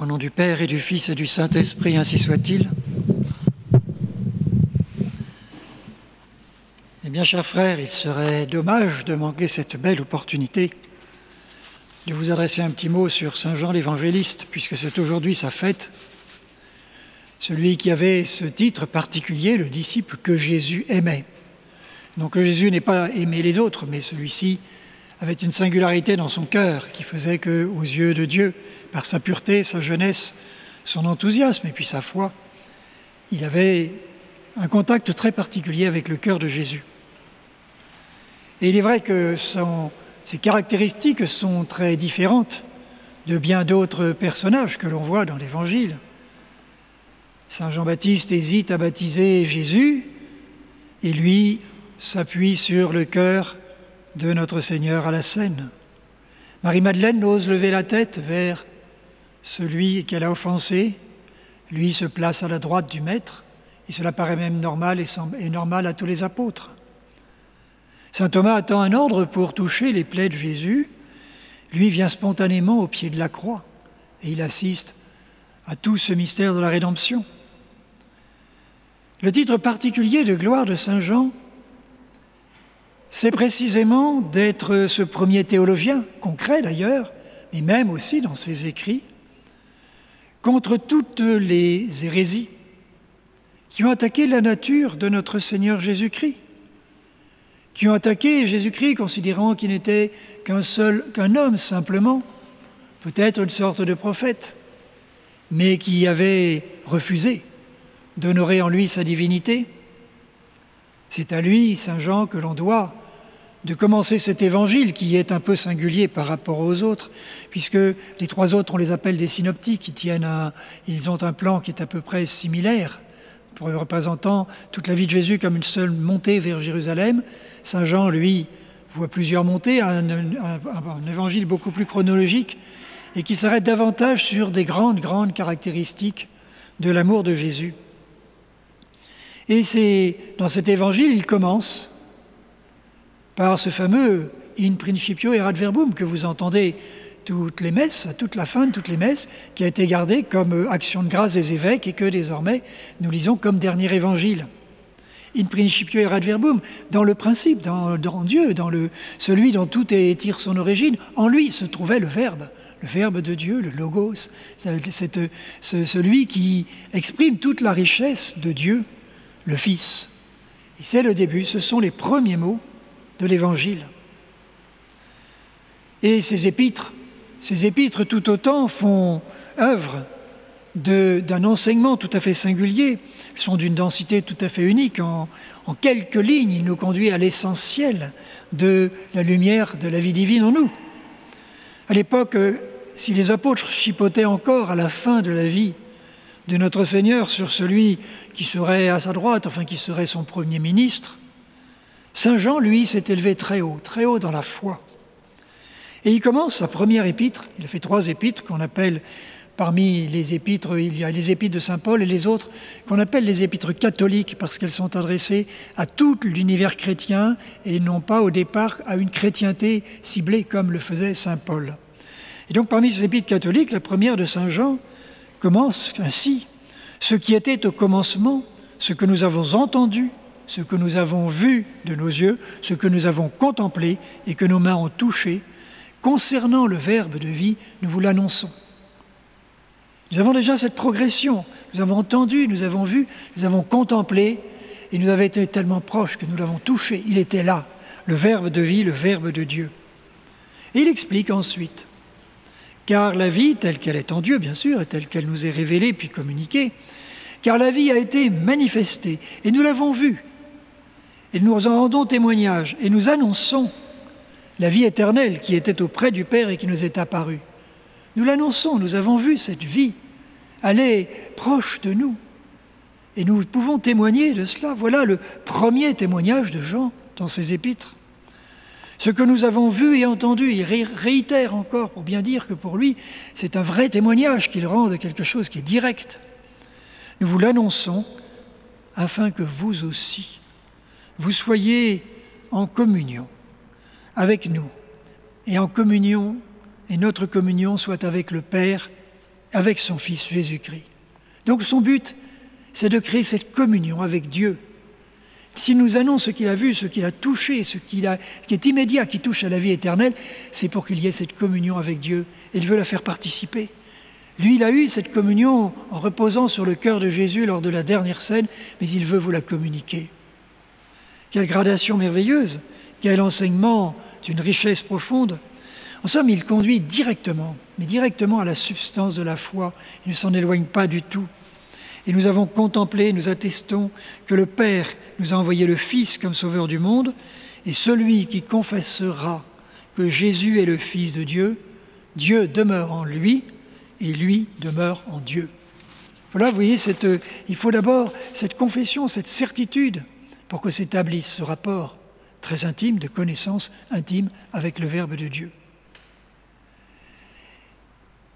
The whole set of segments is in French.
Au nom du Père et du Fils et du Saint-Esprit, ainsi soit-il. Eh bien, chers frères, il serait dommage de manquer cette belle opportunité de vous adresser un petit mot sur Saint Jean l'évangéliste, puisque c'est aujourd'hui sa fête. Celui qui avait ce titre particulier, le disciple que Jésus aimait. Donc Jésus n'ait pas aimé les autres, mais celui-ci avait une singularité dans son cœur qui faisait que, aux yeux de Dieu, par sa pureté, sa jeunesse, son enthousiasme et puis sa foi, il avait un contact très particulier avec le cœur de Jésus. Et il est vrai que ses caractéristiques sont très différentes de bien d'autres personnages que l'on voit dans l'Évangile. Saint Jean-Baptiste hésite à baptiser Jésus et lui s'appuie sur le cœur de notre Seigneur à la scène. Marie-Madeleine n'ose lever la tête vers celui qu'elle a offensé, lui se place à la droite du Maître, et cela paraît même normal et normal à tous les apôtres. Saint Thomas attend un ordre pour toucher les plaies de Jésus, lui vient spontanément au pied de la croix, et il assiste à tout ce mystère de la rédemption. Le titre particulier de gloire de Saint Jean, c'est précisément d'être ce premier théologien, concret d'ailleurs, mais même aussi dans ses écrits, contre toutes les hérésies qui ont attaqué la nature de notre Seigneur Jésus-Christ, qui ont attaqué Jésus-Christ considérant qu'il n'était qu'un seul, qu'un homme simplement, peut-être une sorte de prophète, mais qui avait refusé d'honorer en lui sa divinité. C'est à lui, Saint Jean, que l'on doit de commencer cet évangile qui est un peu singulier par rapport aux autres, puisque les trois autres, on les appelle des synoptiques, ils, tiennent un, ils ont un plan qui est à peu près similaire, représentant toute la vie de Jésus comme une seule montée vers Jérusalem. Saint Jean, lui, voit plusieurs montées, un, un évangile beaucoup plus chronologique, et qui s'arrête davantage sur des grandes, grandes caractéristiques de l'amour de Jésus. Et c'est dans cet évangile, il commence par ce fameux in principio erat verbum que vous entendez toutes les messes, à toute la fin de toutes les messes, qui a été gardé comme action de grâce des évêques et que désormais nous lisons comme dernier évangile. In principio erat verbum, dans le principe, dans, Dieu, dans le, celui dont tout est, tire son origine, en lui se trouvait le Verbe, le Verbe de Dieu, le Logos, cette, celui qui exprime toute la richesse de Dieu, le Fils. Et c'est le début, ce sont les premiers mots de l'Évangile. Et ces épîtres, ces épîtres tout autant font œuvre d'un enseignement tout à fait singulier. Sont d'une densité tout à fait unique. En, quelques lignes, il nous conduit à l'essentiel de la lumière de la vie divine en nous. À l'époque, si les apôtres chipotaient encore à la fin de la vie de notre Seigneur sur celui qui serait à sa droite, enfin qui serait son premier ministre, Saint Jean, lui, s'est élevé très haut, très haut dans la foi. Et il commence sa première épître, il a fait trois épîtres qu'on appelle, parmi les épîtres, il y a les épîtres de Saint Paul et les autres qu'on appelle les épîtres catholiques parce qu'elles sont adressées à tout l'univers chrétien et non pas au départ à une chrétienté ciblée comme le faisait Saint Paul. Et donc parmi ces épîtres catholiques, la première de Saint Jean commence ainsi. Ce qui était au commencement, ce que nous avons entendu, ce que nous avons vu de nos yeux, ce que nous avons contemplé et que nos mains ont touché, concernant le Verbe de vie, nous vous l'annonçons. Nous avons déjà cette progression. Nous avons entendu, nous avons vu, nous avons contemplé, et nous avons été tellement proches que nous l'avons touché. Il était là, le Verbe de vie, le Verbe de Dieu. Et il explique ensuite, car la vie, telle qu'elle est en Dieu, bien sûr, et telle qu'elle nous est révélée puis communiquée, car la vie a été manifestée, et nous l'avons vue, et nous en rendons témoignage et nous annonçons la vie éternelle qui était auprès du Père et qui nous est apparue. Nous l'annonçons, nous avons vu cette vie, est proche de nous. Et nous pouvons témoigner de cela. Voilà le premier témoignage de Jean dans ses épîtres. Ce que nous avons vu et entendu, il réitère encore pour bien dire que pour lui, c'est un vrai témoignage qu'il rend de quelque chose qui est direct. Nous vous l'annonçons afin que vous aussi, vous soyez en communion avec nous et en communion, et notre communion soit avec le Père avec son Fils Jésus-Christ. Donc son but, c'est de créer cette communion avec Dieu. S'il nous annonce ce qu'il a vu, ce qu'il a touché, ce, qui est immédiat, qui touche à la vie éternelle, c'est pour qu'il y ait cette communion avec Dieu. Et il veut la faire participer. Lui, il a eu cette communion en reposant sur le cœur de Jésus lors de la dernière scène, mais il veut vous la communiquer. Quelle gradation merveilleuse, quel enseignement d'une richesse profonde. En somme, il conduit directement, mais directement à la substance de la foi. Il ne s'en éloigne pas du tout. Et nous avons contemplé, nous attestons que le Père nous a envoyé le Fils comme Sauveur du monde, et celui qui confessera que Jésus est le Fils de Dieu, Dieu demeure en lui, et lui demeure en Dieu. Voilà, vous voyez, cette, il faut d'abord cette confession, cette certitude pour que s'établisse ce rapport très intime, de connaissance intime avec le Verbe de Dieu.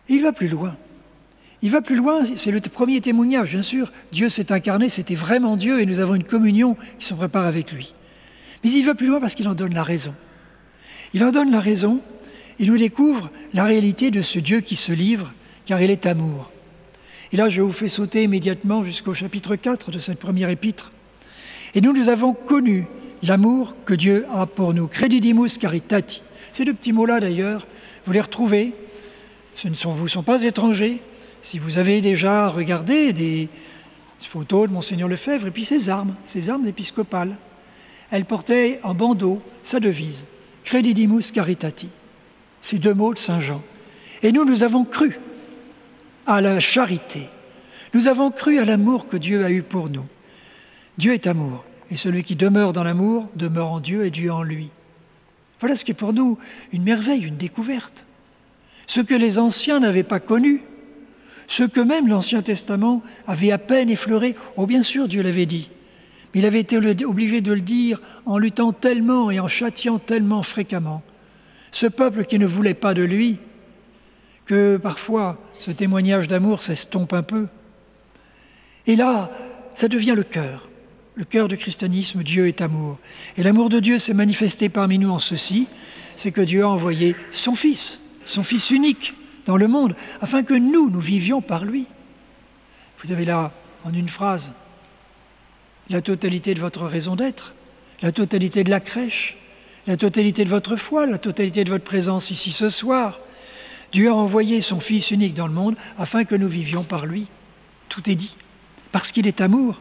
il va plus loin. Il va plus loin, c'est le premier témoignage, bien sûr. Dieu s'est incarné, c'était vraiment Dieu, et nous avons une communion qui se prépare avec lui. Mais il va plus loin parce qu'il en donne la raison. Il en donne la raison, il nous découvre la réalité de ce Dieu qui se livre car il est amour. Et là, je vous fais sauter immédiatement jusqu'au chapitre 4 de cette première épître. Et nous, nous avons connu l'amour que Dieu a pour nous. Credidimus caritati. Ces deux petits mots-là, d'ailleurs, vous les retrouvez. Ce ne sont, vous pas étrangers. Si vous avez déjà regardé des photos de Monseigneur Lefebvre et puis ses armes, ses armes épiscopales, elle portait en bandeau sa devise, Credidimus caritati. Ces deux mots de Saint Jean. Et nous, nous avons cru à la charité. Nous avons cru à l'amour que Dieu a eu pour nous. Dieu est amour, et celui qui demeure dans l'amour demeure en Dieu et Dieu en lui. Voilà ce qui est pour nous une merveille, une découverte. Ce que les anciens n'avaient pas connu, ce que même l'Ancien Testament avait à peine effleuré, oh bien sûr Dieu l'avait dit, mais il avait été obligé de le dire en luttant tellement et en châtiant tellement fréquemment. Ce peuple qui ne voulait pas de lui, que parfois ce témoignage d'amour s'estompe un peu. Et là, ça devient le cœur. Le cœur du christianisme, Dieu est amour. Et l'amour de Dieu s'est manifesté parmi nous en ceci, c'est que Dieu a envoyé son Fils, son Fils unique dans le monde, afin que nous, nous vivions par lui. Vous avez là, en une phrase, la totalité de votre raison d'être, la totalité de la crèche, la totalité de votre foi, la totalité de votre présence ici ce soir, Dieu a envoyé son Fils unique dans le monde afin que nous vivions par lui. Tout est dit, parce qu'il est amour.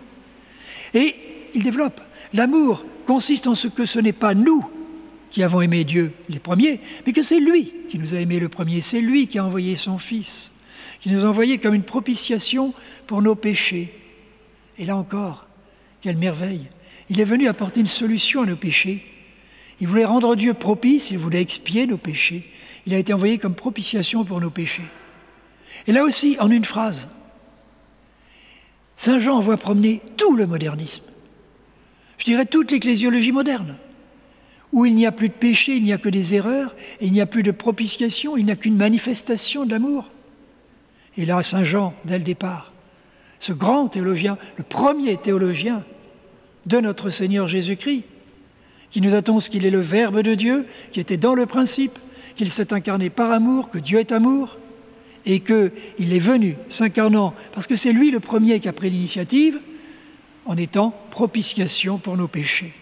Et il développe. L'amour consiste en ce que ce n'est pas nous qui avons aimé Dieu les premiers, mais que c'est lui qui nous a aimés le premier. C'est lui qui a envoyé son Fils, qui nous a envoyé comme une propitiation pour nos péchés. Et là encore, quelle merveille Il est venu apporter une solution à nos péchés. Il voulait rendre Dieu propice, il voulait expier nos péchés. Il a été envoyé comme propitiation pour nos péchés. Et là aussi, en une phrase, Saint Jean voit promener tout le modernisme. Je dirais toute l'ecclésiologie moderne, où il n'y a plus de péché, il n'y a que des erreurs, il n'y a plus de propitiation, il n'y a qu'une manifestation de l'amour. Et là, Saint Jean, dès le départ, ce grand théologien, le premier théologien de notre Seigneur Jésus-Christ, qui nous annonce qu'il est le Verbe de Dieu, qui était dans le principe, qu'il s'est incarné par amour, que Dieu est amour, et qu'il est venu s'incarnant, parce que c'est lui le premier qui a pris l'initiative, en étant propitiation pour nos péchés.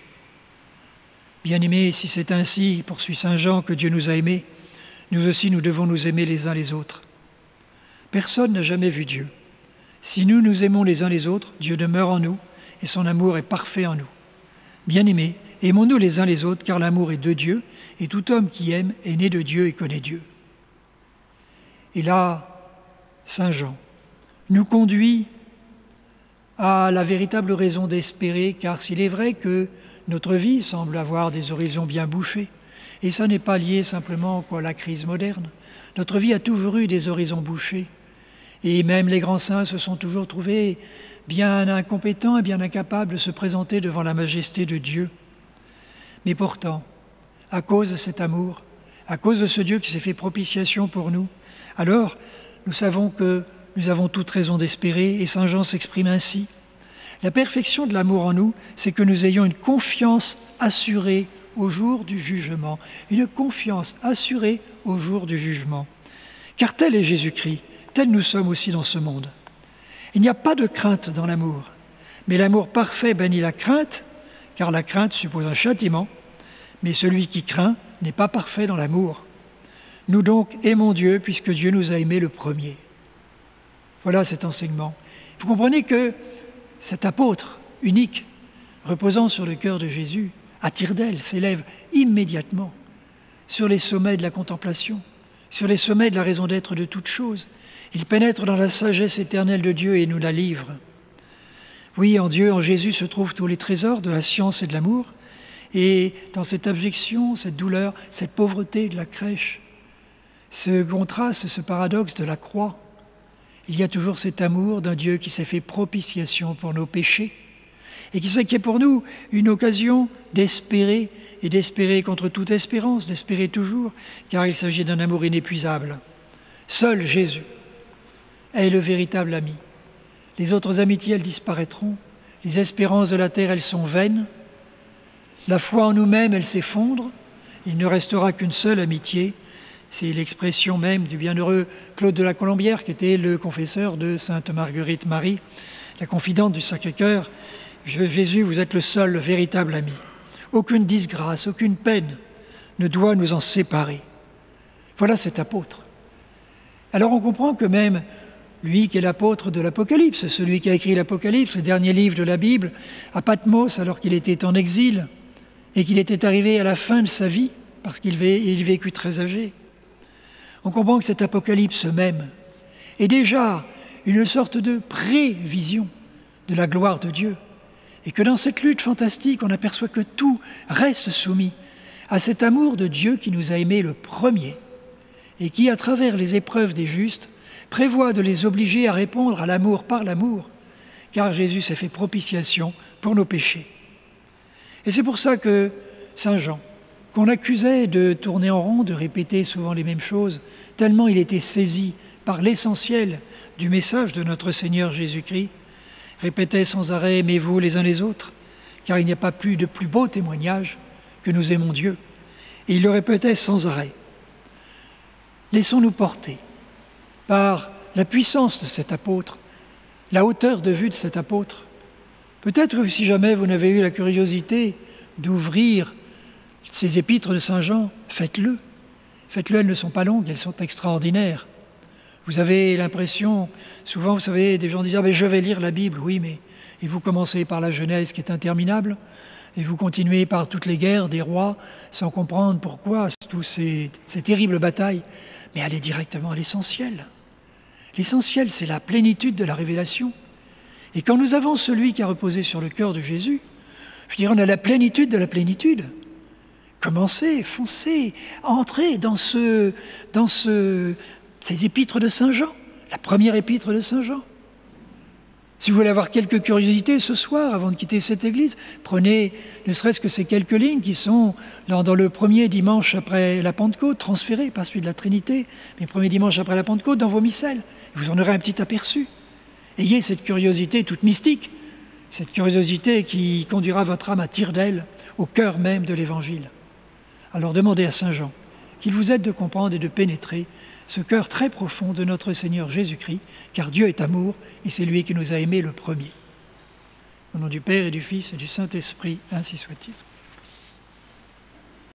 Bien-aimés, si c'est ainsi, poursuit Saint Jean, que Dieu nous a aimés, nous aussi nous devons nous aimer les uns les autres. Personne n'a jamais vu Dieu. Si nous nous aimons les uns les autres, Dieu demeure en nous et son amour est parfait en nous. Bien-aimés, aimons-nous les uns les autres, car l'amour est de Dieu, et tout homme qui aime est né de Dieu et connaît Dieu. Et là, Saint Jean nous conduit à la véritable raison d'espérer, car s'il est vrai que notre vie semble avoir des horizons bien bouchés, et ça n'est pas lié simplement à la crise moderne, notre vie a toujours eu des horizons bouchés, et même les grands saints se sont toujours trouvés bien incompétents et bien incapables de se présenter devant la majesté de Dieu. Mais pourtant, à cause de cet amour, à cause de ce Dieu qui s'est fait propitiation pour nous, alors nous savons que nous avons toute raison d'espérer, et Saint Jean s'exprime ainsi. La perfection de l'amour en nous, c'est que nous ayons une confiance assurée au jour du jugement, une confiance assurée au jour du jugement. Car tel est Jésus-Christ, tels nous sommes aussi dans ce monde. Il n'y a pas de crainte dans l'amour, mais l'amour parfait bannit la crainte, car la crainte suppose un châtiment, mais celui qui craint n'est pas parfait dans l'amour. Nous donc aimons Dieu puisque Dieu nous a aimés le premier. Voilà cet enseignement. Vous comprenez que cet apôtre unique, reposant sur le cœur de Jésus, attire d'elle, s'élève immédiatement sur les sommets de la contemplation, sur les sommets de la raison d'être de toute chose. Il pénètre dans la sagesse éternelle de Dieu et nous la livre. Oui, en Dieu, en Jésus se trouvent tous les trésors de la science et de l'amour. Et dans cette abjection, cette douleur, cette pauvreté de la crèche, ce contraste, ce paradoxe de la croix, il y a toujours cet amour d'un Dieu qui s'est fait propitiation pour nos péchés et qui sait pour nous une occasion d'espérer et d'espérer contre toute espérance, d'espérer toujours, car il s'agit d'un amour inépuisable. Seul Jésus est le véritable ami. Les autres amitiés, elles disparaîtront. Les espérances de la terre, elles sont vaines. La foi en nous-mêmes, elle s'effondre. Il ne restera qu'une seule amitié. C'est l'expression même du bienheureux Claude de la Colombière, qui était le confesseur de Sainte Marguerite Marie, la confidente du Sacré-Cœur. Jésus, vous êtes le seul véritable ami. Aucune disgrâce, aucune peine ne doit nous en séparer. Voilà cet apôtre. Alors on comprend que même lui qui est l'apôtre de l'Apocalypse, celui qui a écrit l'Apocalypse, le dernier livre de la Bible, à Patmos alors qu'il était en exil et qu'il était arrivé à la fin de sa vie parce qu'il vécut très âgé. On comprend que cet Apocalypse même est déjà une sorte de prévision de la gloire de Dieu et que dans cette lutte fantastique, on aperçoit que tout reste soumis à cet amour de Dieu qui nous a aimés le premier et qui, à travers les épreuves des justes, prévoit de les obliger à répondre à l'amour par l'amour, car Jésus s'est fait propitiation pour nos péchés. Et c'est pour ça que Saint Jean, qu'on accusait de tourner en rond, de répéter souvent les mêmes choses, tellement il était saisi par l'essentiel du message de notre Seigneur Jésus-Christ, répétait sans arrêt Aimez-vous les uns les autres, car il n'y a pas plus de plus beau témoignage que nous aimons Dieu. Et il le répétait sans arrêt. Laissons-nous porter par la puissance de cet apôtre, la hauteur de vue de cet apôtre. Peut-être que si jamais vous n'avez eu la curiosité d'ouvrir ces épîtres de Saint Jean, faites-le. Faites-le, elles ne sont pas longues, elles sont extraordinaires. Vous avez l'impression, souvent, vous savez, des gens disent Je vais lire la Bible. Oui, mais. Et vous commencez par la Genèse qui est interminable, et vous continuez par toutes les guerres des rois, sans comprendre pourquoi, toutes ces, ces terribles batailles. Mais allez directement à l'essentiel. L'essentiel, c'est la plénitude de la révélation. Et quand nous avons celui qui a reposé sur le cœur de Jésus, je dirais, on a la plénitude de la plénitude. Commencez, foncez, entrez dans, ce, dans ce, ces épîtres de Saint Jean, la première épître de Saint Jean. Si vous voulez avoir quelques curiosités ce soir, avant de quitter cette église, prenez ne serait-ce que ces quelques lignes qui sont dans, le premier dimanche après la Pentecôte, transférées, pas celui de la Trinité, mais premier dimanche après la Pentecôte, dans vos missels. Vous en aurez un petit aperçu. Ayez cette curiosité toute mystique, cette curiosité qui conduira votre âme à tire d'elle au cœur même de l'Évangile. Alors demandez à Saint Jean qu'il vous aide de comprendre et de pénétrer ce cœur très profond de notre Seigneur Jésus-Christ, car Dieu est amour et c'est lui qui nous a aimés le premier. Au nom du Père et du Fils et du Saint-Esprit, ainsi soit-il.